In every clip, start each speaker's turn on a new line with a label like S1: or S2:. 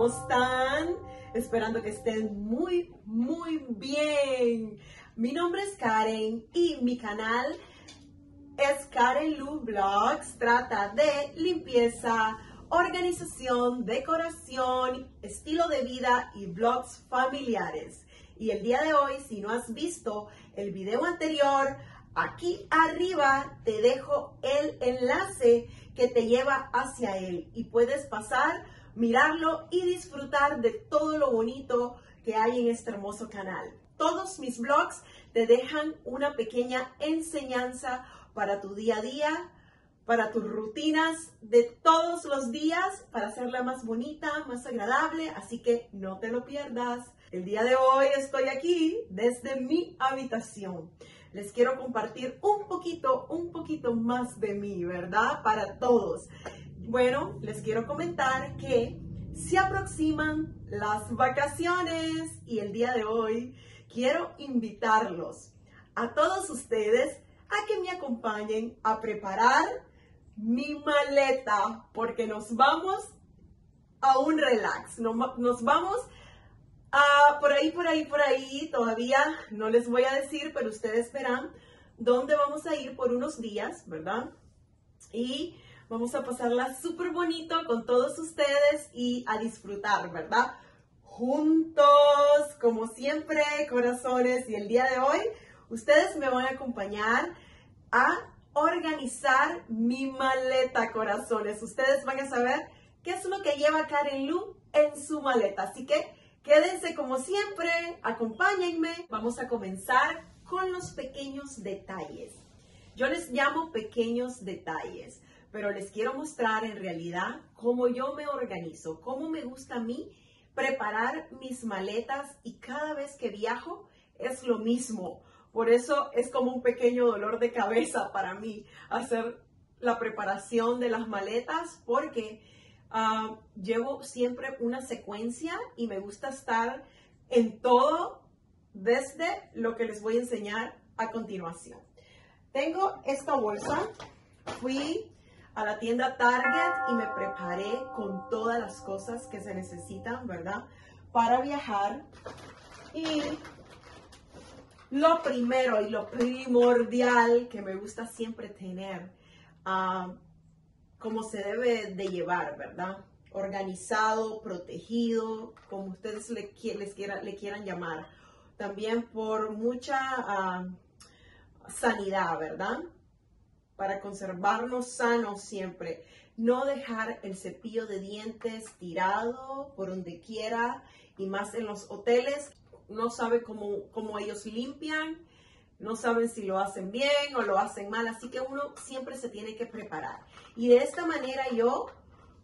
S1: ¿cómo están? Esperando que estén muy, muy bien. Mi nombre es Karen y mi canal es Karen Lu Vlogs. Trata de limpieza, organización, decoración, estilo de vida y vlogs familiares. Y el día de hoy, si no has visto el video anterior, aquí arriba te dejo el enlace que te lleva hacia él y puedes pasar, mirarlo y disfrutar de todo lo bonito que hay en este hermoso canal. Todos mis vlogs te dejan una pequeña enseñanza para tu día a día, para tus rutinas de todos los días, para hacerla más bonita, más agradable, así que no te lo pierdas. El día de hoy estoy aquí desde mi habitación. Les quiero compartir un poquito, un poquito más de mí, ¿verdad? Para todos. Bueno, les quiero comentar que se aproximan las vacaciones y el día de hoy quiero invitarlos a todos ustedes a que me acompañen a preparar mi maleta porque nos vamos a un relax, nos vamos Ah, por ahí, por ahí, por ahí, todavía no les voy a decir, pero ustedes verán dónde vamos a ir por unos días, ¿verdad? Y vamos a pasarla súper bonito con todos ustedes y a disfrutar, ¿verdad? Juntos, como siempre, corazones. Y el día de hoy, ustedes me van a acompañar a organizar mi maleta, corazones. Ustedes van a saber qué es lo que lleva Karen Lu en su maleta. Así que Quédense como siempre, acompáñenme. Vamos a comenzar con los pequeños detalles. Yo les llamo pequeños detalles, pero les quiero mostrar en realidad cómo yo me organizo, cómo me gusta a mí preparar mis maletas y cada vez que viajo es lo mismo. Por eso es como un pequeño dolor de cabeza para mí hacer la preparación de las maletas porque Ah, llevo siempre una secuencia y me gusta estar en todo desde lo que les voy a enseñar a continuación. Tengo esta bolsa, fui a la tienda Target y me preparé con todas las cosas que se necesitan, ¿verdad? Para viajar. Y lo primero y lo primordial que me gusta siempre tener uh, como se debe de llevar, ¿verdad? Organizado, protegido, como ustedes le, les le quieran llamar. También por mucha ah, sanidad, ¿verdad? Para conservarnos sanos siempre. No dejar el cepillo de dientes tirado por donde quiera y más en los hoteles. No sabe cómo, cómo ellos limpian no saben si lo hacen bien o lo hacen mal, así que uno siempre se tiene que preparar. Y de esta manera yo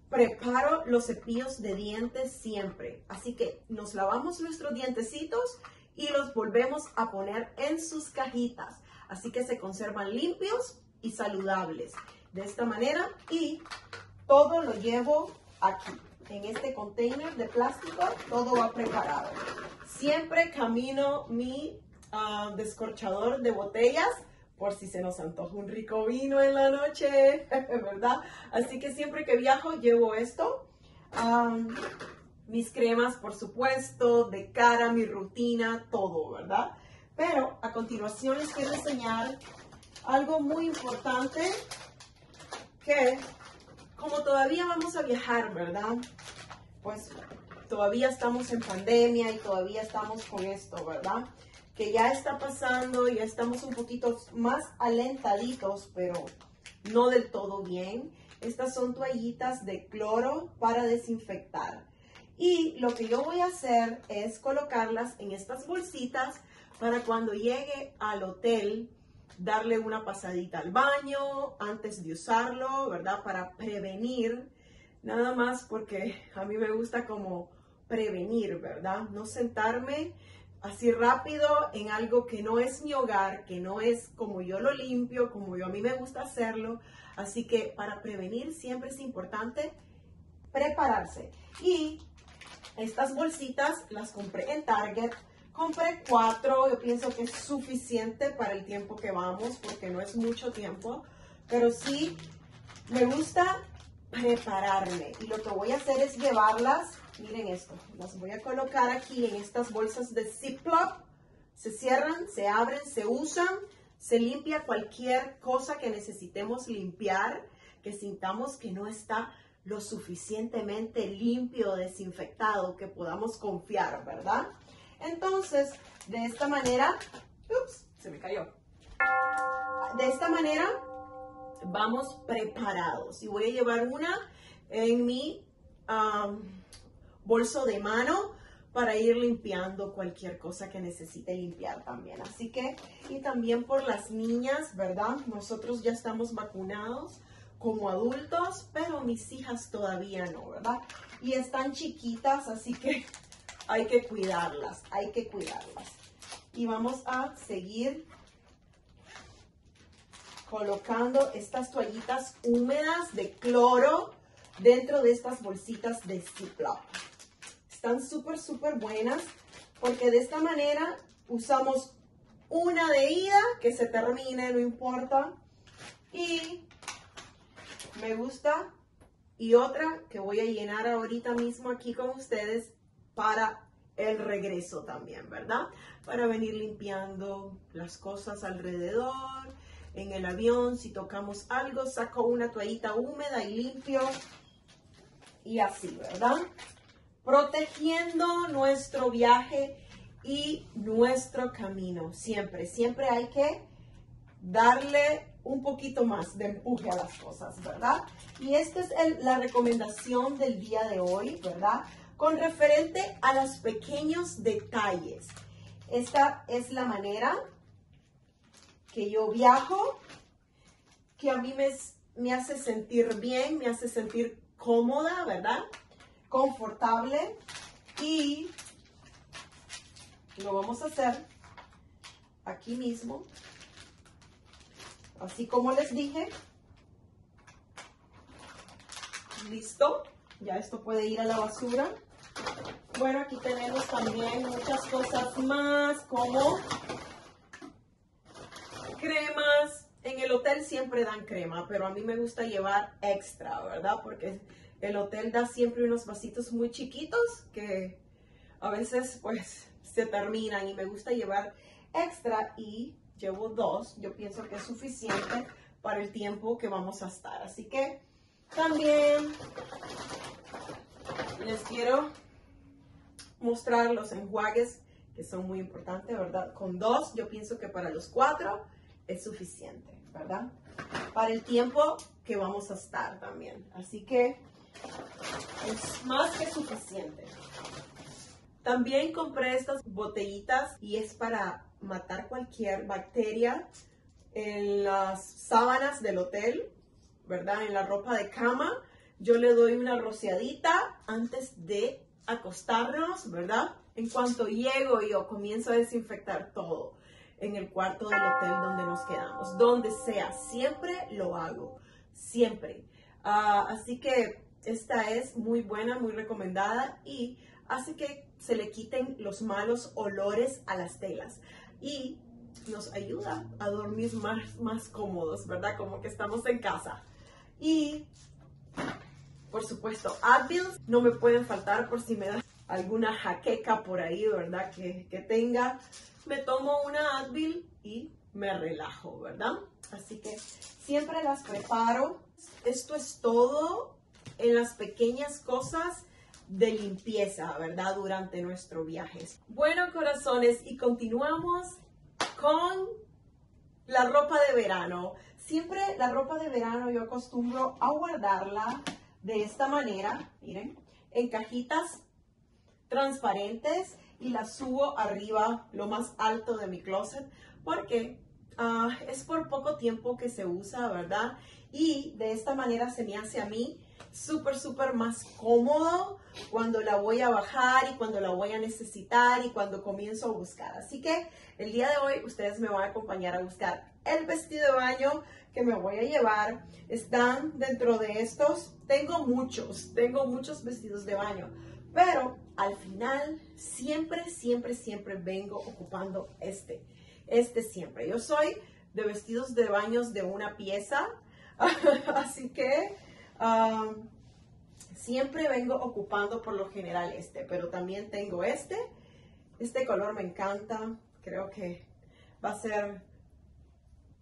S1: preparo los cepillos de dientes siempre. Así que nos lavamos nuestros dientecitos y los volvemos a poner en sus cajitas. Así que se conservan limpios y saludables. De esta manera y todo lo llevo aquí. En este container de plástico todo va preparado. Siempre camino mi descorchador de botellas por si se nos antoja un rico vino en la noche, ¿verdad? Así que siempre que viajo llevo esto. mis cremas, por supuesto, de cara, mi rutina, todo, ¿verdad? Pero a continuación les quiero enseñar algo muy importante que como todavía vamos a viajar, ¿verdad? Pues todavía estamos en pandemia y todavía estamos con esto, ¿verdad? que ya está pasando, ya estamos un poquito más alentaditos, pero no del todo bien. Estas son toallitas de cloro para desinfectar. Y lo que yo voy a hacer es colocarlas en estas bolsitas para cuando llegue al hotel darle una pasadita al baño antes de usarlo, ¿verdad? Para prevenir, nada más porque a mí me gusta como prevenir, ¿verdad? No sentarme así rápido en algo que no es mi hogar, que no es como yo lo limpio, como yo a mí me gusta hacerlo. Así que para prevenir siempre es importante prepararse. Y estas bolsitas las compré en Target. Compré cuatro, yo pienso que es suficiente para el tiempo que vamos, porque no es mucho tiempo, pero sí me gusta prepararme. Y lo que voy a hacer es llevarlas, miren esto, las voy a colocar aquí en estas bolsas de Ziploc. Se cierran, se abren, se usan, se limpia cualquier cosa que necesitemos limpiar, que sintamos que no está lo suficientemente limpio, desinfectado, que podamos confiar, ¿verdad? Entonces, de esta manera, ups, se me cayó. De esta manera vamos preparados. Y voy a llevar una en mi bolso de mano para ir limpiando cualquier cosa que necesite limpiar también. Así que, y también por las niñas, ¿verdad? Nosotros ya estamos vacunados como adultos, pero mis hijas todavía no, ¿verdad? Y están chiquitas, así que hay que cuidarlas, hay que cuidarlas. Y vamos a seguir colocando estas toallitas húmedas de cloro dentro de estas bolsitas de Ziploc. Están súper, súper buenas porque de esta manera usamos una de ida que se termine, no importa. Y me gusta. Y otra que voy a llenar ahorita mismo aquí con ustedes para el regreso también, ¿verdad? Para venir limpiando las cosas alrededor, en el avión, si tocamos algo, saco una toallita húmeda y limpio. Y así, ¿verdad? Protegiendo nuestro viaje y nuestro camino. Siempre, siempre hay que darle un poquito más de empuje a las cosas, ¿verdad? Y esta es la recomendación del día de hoy, ¿verdad? Con referente a los pequeños detalles. Esta es la manera que yo viajo, que a mí me, hace sentir bien, me hace sentir cómoda, ¿verdad? Confortable y lo vamos a hacer aquí mismo Así como les dije. Listo. Ya esto puede ir a la basura. Bueno, aquí tenemos también muchas cosas más como cremas. En el hotel siempre dan crema, pero a mí me gusta llevar extra, ¿verdad? Porque el hotel da siempre unos vasitos muy chiquitos que a veces pues se terminan y me gusta llevar extra y llevo dos, yo pienso que es suficiente para el tiempo que vamos a estar. Así que también les quiero mostrar los enjuagues que son muy importantes, ¿verdad? Con dos, yo pienso que para los cuatro es suficiente, ¿verdad? Para el tiempo que vamos a estar también. Así que es más que suficiente. También compré estas botellitas y es para matar cualquier bacteria en las sábanas del hotel, ¿verdad? En la ropa de cama. Yo le doy una rociadita antes de acostarnos, ¿verdad? En cuanto llego yo comienzo a desinfectar todo en el cuarto del hotel donde nos quedamos, donde sea, siempre lo hago, siempre. Ah, así que esta es muy buena, muy recomendada y hace que se le quiten los malos olores a las telas y nos ayuda a dormir más, más cómodos, ¿verdad? Como que estamos en casa. Y, por supuesto, Advil no me pueden faltar por si me da alguna jaqueca por ahí, ¿verdad? Que, que tenga. Me tomo una Advil y me relajo, ¿verdad? Así que siempre las preparo. Esto es todo en las pequeñas cosas de limpieza, ¿verdad? Durante nuestro viaje. Bueno, corazones, y continuamos con la ropa de verano. Siempre la ropa de verano yo acostumbro a guardarla de esta manera, miren, en cajitas transparentes y la subo arriba lo más alto de mi closet porque ah, es por poco tiempo que se usa, ¿verdad? Y de esta manera se me hace a mí súper, súper más cómodo cuando la voy a bajar y cuando la voy a necesitar y cuando comienzo a buscar. Así que el día de hoy ustedes me van a acompañar a buscar el vestido de baño que me voy a llevar. Están dentro de estos. Tengo muchos, tengo muchos vestidos de baño. Pero al final siempre, siempre, siempre vengo ocupando este. Este siempre. Yo soy de vestidos de baños de una pieza. Así que Ah, siempre vengo ocupando por lo general este, pero también tengo este. Este color me encanta. Creo que va a ser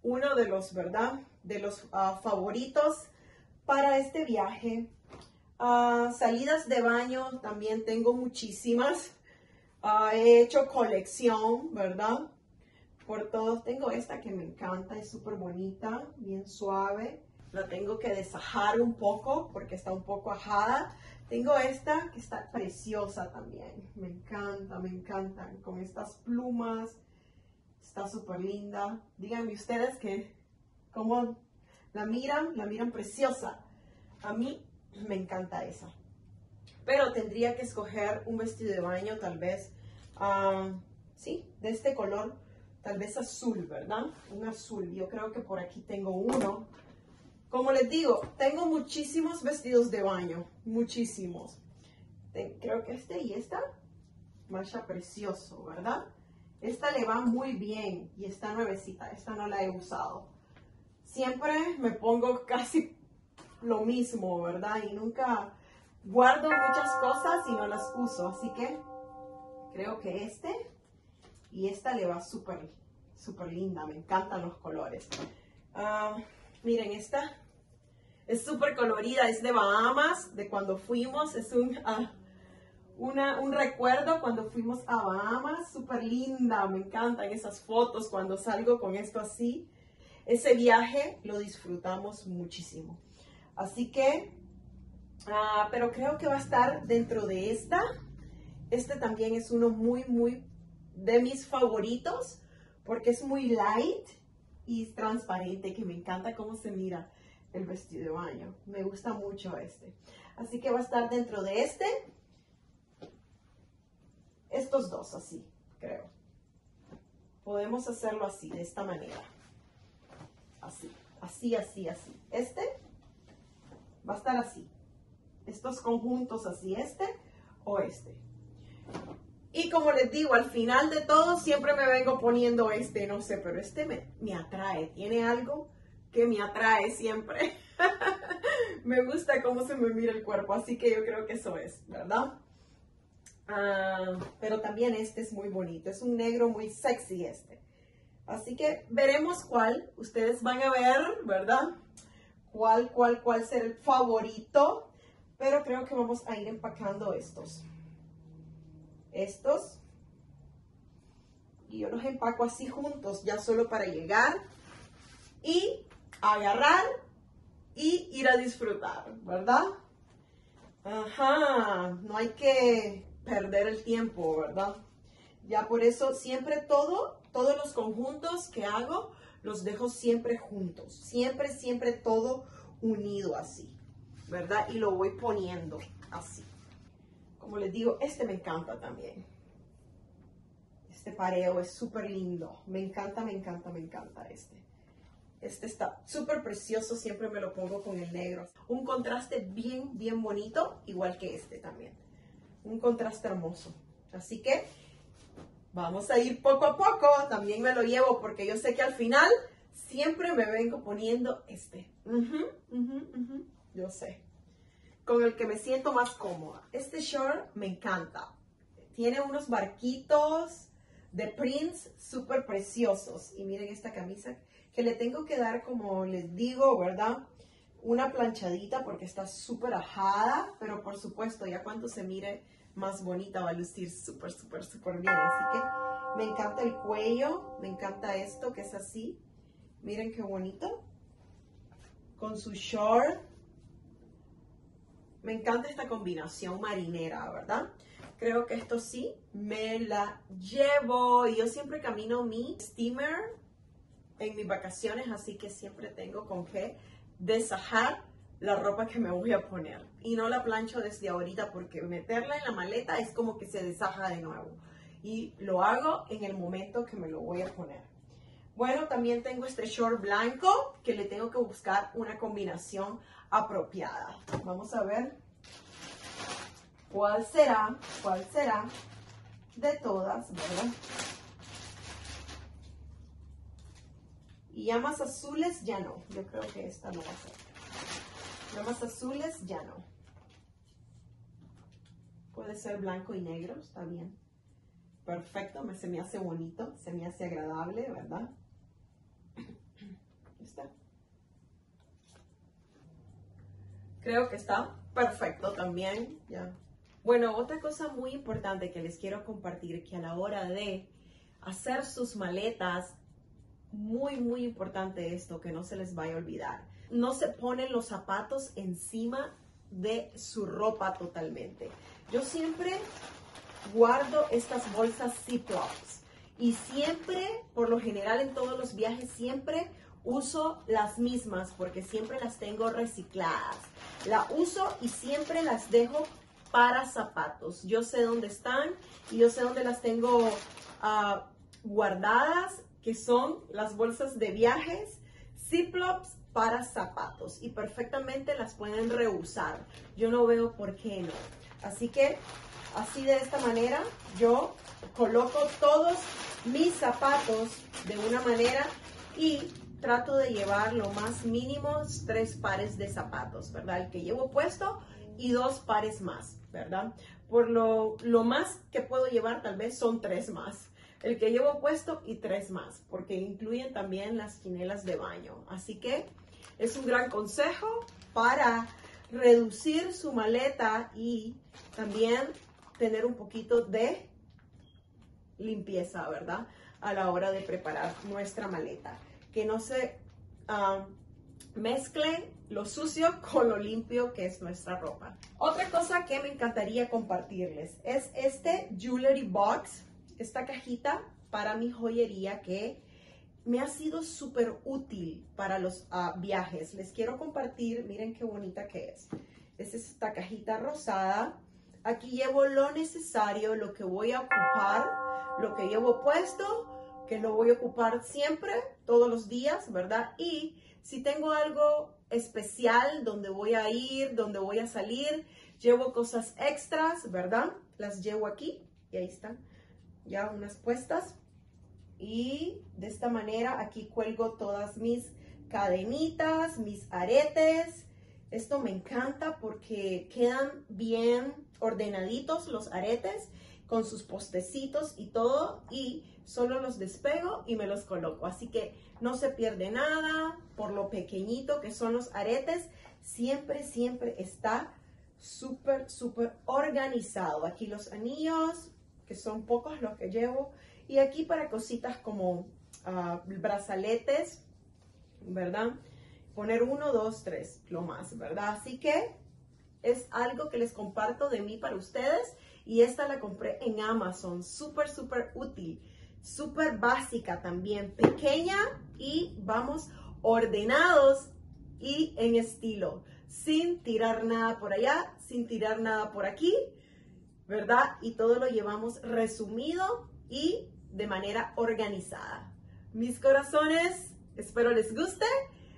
S1: uno de los, ¿verdad? De los ah, favoritos para este viaje. Ah, salidas de baño también tengo muchísimas. he hecho colección, ¿verdad? Por todos. Tengo esta que me encanta, es súper bonita, bien suave. La tengo que desajar un poco porque está un poco ajada. Tengo esta que está preciosa también. Me encanta, me encantan. Con estas plumas. Está súper linda. Díganme ustedes que cómo la miran, la miran preciosa. A mí me encanta esa. Pero tendría que escoger un vestido de baño tal vez, ah, sí, de este color, tal vez azul, ¿verdad? Un azul. Yo creo que por aquí tengo uno como les digo, tengo muchísimos vestidos de baño, muchísimos. Creo que este y esta, marcha precioso, ¿verdad? Esta le va muy bien y está nuevecita, esta no la he usado. Siempre me pongo casi lo mismo, ¿verdad? Y nunca guardo muchas cosas y no las uso, así que creo que este y esta le va súper, súper linda, me encantan los colores. Ah, Miren, esta es súper colorida, es de Bahamas, de cuando fuimos, es un, ah, un recuerdo cuando fuimos a Bahamas, súper linda, me encantan esas fotos cuando salgo con esto así. Ese viaje lo disfrutamos muchísimo. Así que, ah, pero creo que va a estar dentro de esta. Este también es uno muy, muy de mis favoritos porque es muy light y transparente, que me encanta cómo se mira el vestido de baño. Me gusta mucho este. Así que va a estar dentro de este. Estos dos así, creo. Podemos hacerlo así, de esta manera. Así, así, así, así. Este va a estar así. Estos conjuntos así, este o este. Y como les digo, al final de todo siempre me vengo poniendo este, no sé, pero este me, atrae, tiene algo que me atrae siempre. me gusta cómo se me mira el cuerpo, así que yo creo que eso es, ¿verdad? Ah, pero también este es muy bonito, es un negro muy sexy este. Así que veremos cuál, ustedes van a ver, ¿verdad? Cuál, cuál, cuál será el favorito, pero creo que vamos a ir empacando estos estos. Y yo los empaco así juntos, ya solo para llegar y agarrar y ir a disfrutar, ¿verdad? Ajá, no hay que perder el tiempo, ¿verdad? Ya por eso siempre todo, todos los conjuntos que hago, los dejo siempre juntos, siempre, siempre todo unido así, ¿verdad? Y lo voy poniendo así. Como les digo, este me encanta también. Este pareo es súper lindo. Me encanta, me encanta, me encanta este. Este está súper precioso, siempre me lo pongo con el negro. Un contraste bien, bien bonito, igual que este también. Un contraste hermoso. Así que vamos a ir poco a poco. También me lo llevo porque yo sé que al final siempre me vengo poniendo este. Yo sé con el que me siento más cómoda. Este short me encanta. Tiene unos barquitos de prints súper preciosos. Y miren esta camisa que le tengo que dar, como les digo, ¿verdad? Una planchadita porque está súper ajada, pero por supuesto, ya cuando se mire más bonita va a lucir súper, súper, súper bien. Así que me encanta el cuello, me encanta esto que es así. Miren qué bonito. Con su short me encanta esta combinación marinera, ¿verdad? Creo que esto sí me la llevo. Yo siempre camino mi steamer en mis vacaciones, así que siempre tengo con qué desajar la ropa que me voy a poner. Y no la plancho desde ahorita porque meterla en la maleta es como que se desaja de nuevo. Y lo hago en el momento que me lo voy a poner. Bueno, también tengo este short blanco que le tengo que buscar una combinación apropiada. Vamos a ver cuál será, cuál será de todas, ¿verdad? Y llamas azules ya no, yo creo que esta no va a ser. Cremas azules ya no. Puede ser blanco y negro, está bien. Perfecto, me, se me hace bonito, se me hace agradable, ¿verdad? Está. Creo que está perfecto también, ya. Bueno, otra cosa muy importante que les quiero compartir, que a la hora de hacer sus maletas, muy, muy importante esto, que no se les vaya a olvidar. No se ponen los zapatos encima de su ropa totalmente. Yo siempre guardo estas bolsas Ziplocs y siempre, por lo general en todos los viajes, siempre uso las mismas porque siempre las tengo recicladas. La uso y siempre las dejo para zapatos. Yo sé dónde están y yo sé dónde las tengo ah, guardadas, que son las bolsas de viajes Ziplocs para zapatos y perfectamente las pueden reusar. Yo no veo por qué no. Así que así de esta manera yo coloco todos mis zapatos de una manera y trato de llevar lo más mínimos tres pares de zapatos, ¿verdad? El que llevo puesto y dos pares más, ¿verdad? Por lo, lo más que puedo llevar tal vez son tres más. El que llevo puesto y tres más, porque incluyen también las quinelas de baño. Así que es un gran consejo para reducir su maleta y también tener un poquito de limpieza, ¿verdad? A la hora de preparar nuestra maleta. Que no se um, mezcle lo sucio con lo limpio que es nuestra ropa. Otra cosa que me encantaría compartirles es este jewelry box, esta cajita para mi joyería que me ha sido súper útil para los ah, viajes. Les quiero compartir, miren qué bonita que es. Es esta cajita rosada. Aquí llevo lo necesario, lo que voy a ocupar, lo que llevo puesto, que lo voy a ocupar siempre, todos los días, ¿verdad? Y si tengo algo especial donde voy a ir, donde voy a salir, llevo cosas extras, ¿verdad? Las llevo aquí y ahí están, ya unas puestas y de esta manera aquí cuelgo todas mis cadenitas, mis aretes. Esto me encanta porque quedan bien ordenaditos los aretes con sus postecitos y todo y solo los despego y me los coloco. Así que no se pierde nada por lo pequeñito que son los aretes. Siempre, siempre está súper, súper organizado. Aquí los anillos, que son pocos los que llevo. Y aquí para cositas como ah, brazaletes, ¿verdad? Poner uno, dos, tres, lo más, ¿verdad? Así que es algo que les comparto de mí para ustedes. Y esta la compré en Amazon, súper, súper útil, súper básica también, pequeña y vamos ordenados y en estilo, sin tirar nada por allá, sin tirar nada por aquí, ¿verdad? Y todo lo llevamos resumido y de manera organizada. Mis corazones, espero les guste,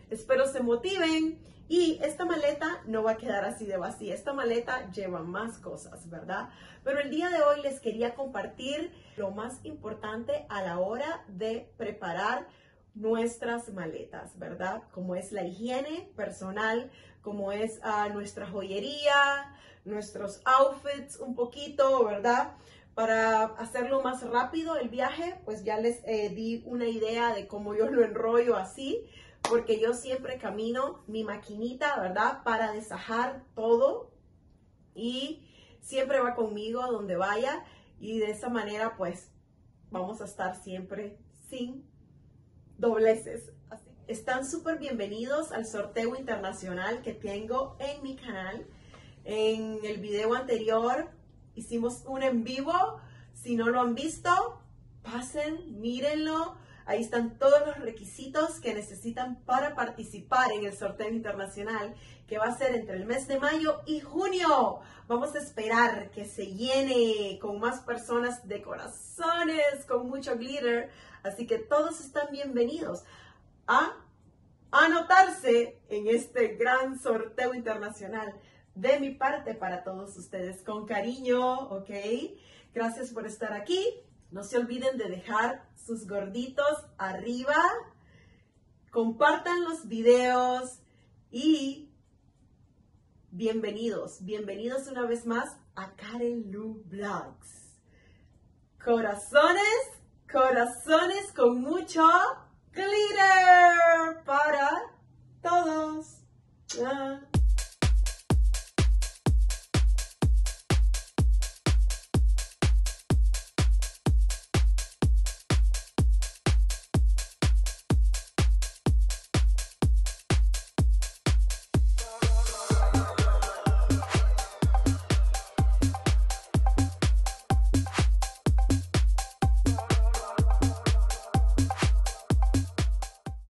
S1: espero se motiven y esta maleta no va a quedar así de vacía. Esta maleta lleva más cosas, ¿verdad? Pero el día de hoy les quería compartir lo más importante a la hora de preparar nuestras maletas, ¿verdad? Como es la higiene personal, como es uh, nuestra joyería, nuestros outfits un poquito, ¿verdad? Para hacerlo más rápido el viaje, pues ya les eh, di una idea de cómo yo lo enrollo así, porque yo siempre camino mi maquinita, ¿verdad? Para desajar todo y siempre va conmigo a donde vaya y de esa manera pues vamos a estar siempre sin dobleces. Están súper bienvenidos al sorteo internacional que tengo en mi canal. En el video anterior hicimos un en vivo. Si no lo han visto, pasen, mírenlo. Ahí están todos los requisitos que necesitan para participar en el sorteo internacional que va a ser entre el mes de mayo y junio. Vamos a esperar que se llene con más personas de corazones, con mucho glitter. Así que todos están bienvenidos a anotarse en este gran sorteo internacional de mi parte para todos ustedes con cariño, ¿ok? Gracias por estar aquí. No se olviden de dejar sus gorditos arriba. Compartan los videos y bienvenidos, bienvenidos una vez más a Karen Lu Vlogs. Corazones, corazones con mucho glitter para todos.